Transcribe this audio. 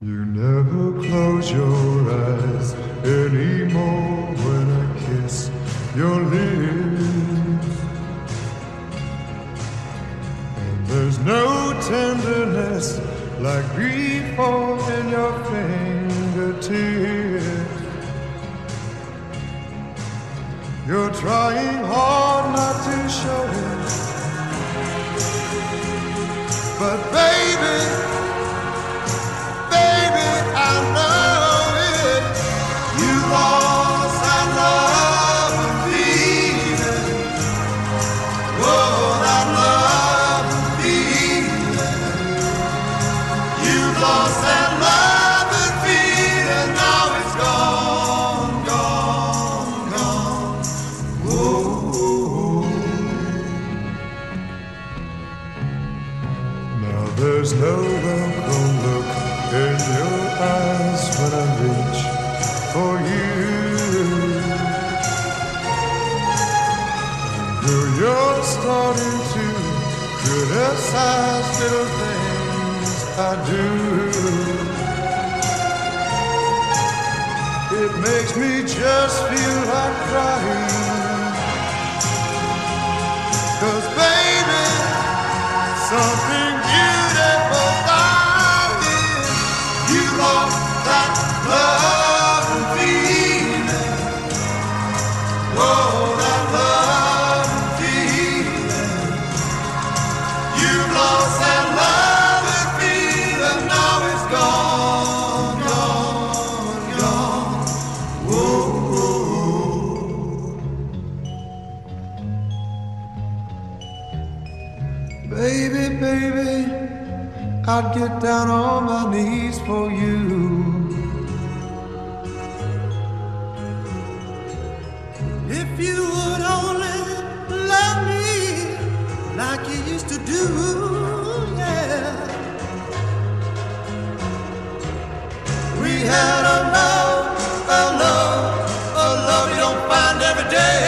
You never close your eyes anymore when I kiss your lips. And there's no tenderness like grief in your fingertips. You're trying hard not to show it. But there's no welcome look in your eyes when I reach for you. Girl, you're starting to criticize little things I do. It makes me just feel like crying. Baby, baby, I'd get down on my knees for you. You would only love me like you used to do, yeah. We had a love, a love, a love you don't find every day.